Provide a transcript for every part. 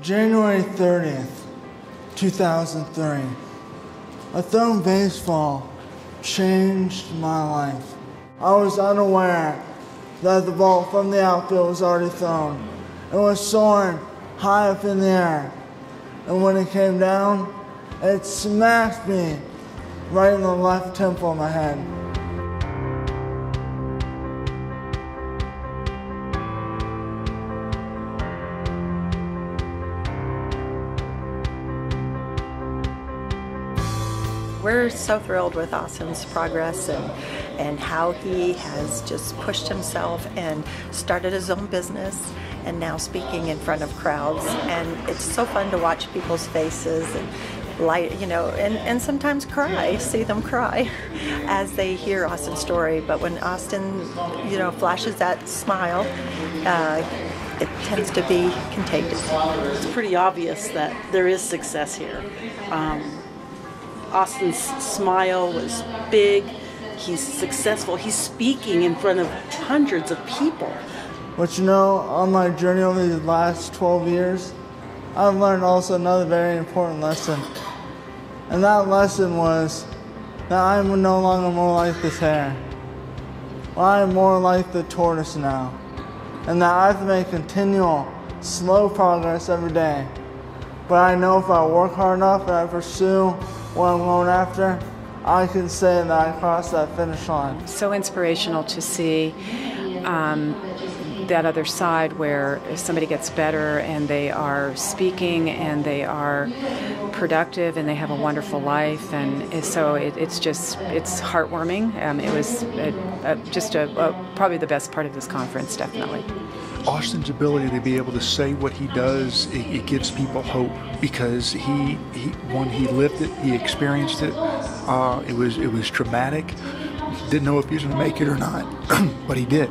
January 30th, 2003. A thrown baseball changed my life. I was unaware that the ball from the outfield was already thrown. It was soaring high up in the air. And when it came down, it smacked me right in the left temple of my head. We're so thrilled with Austin's progress and, and how he has just pushed himself and started his own business and now speaking in front of crowds. And it's so fun to watch people's faces and light, you know, and, and sometimes cry, see them cry as they hear Austin's story. But when Austin, you know, flashes that smile, uh, it tends to be contagious. It's pretty obvious that there is success here. Um, Austin's smile was big. He's successful. He's speaking in front of hundreds of people. But you know, on my journey over these last 12 years, I've learned also another very important lesson. And that lesson was that I am no longer more like this hare. I am more like the tortoise now. And that I have to make continual, slow progress every day. But I know if I work hard enough and I pursue what I'm going after, I can say that I crossed that finish line. So inspirational to see um, that other side where somebody gets better and they are speaking and they are productive and they have a wonderful life. And so it, it's just it's heartwarming. Um, it was a, a, just a, probably the best part of this conference definitely Austin's ability to be able to say what he does, it, it gives people hope because he, he, when he lived it, he experienced it. Uh, it was, it was traumatic. Didn't know if he was going to make it or not, but he did.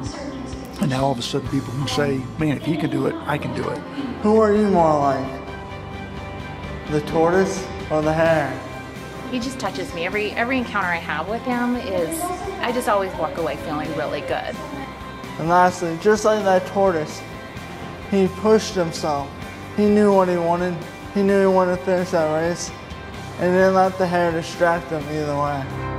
And now all of a sudden, people can say, "Man, if he can do it, I can do it." Who are you more like, the tortoise or the hare? He just touches me. Every every encounter I have with him is, I just always walk away feeling really good. And lastly, just like that tortoise, he pushed himself. He knew what he wanted. He knew he wanted to finish that race. And didn't let the hare distract him either way.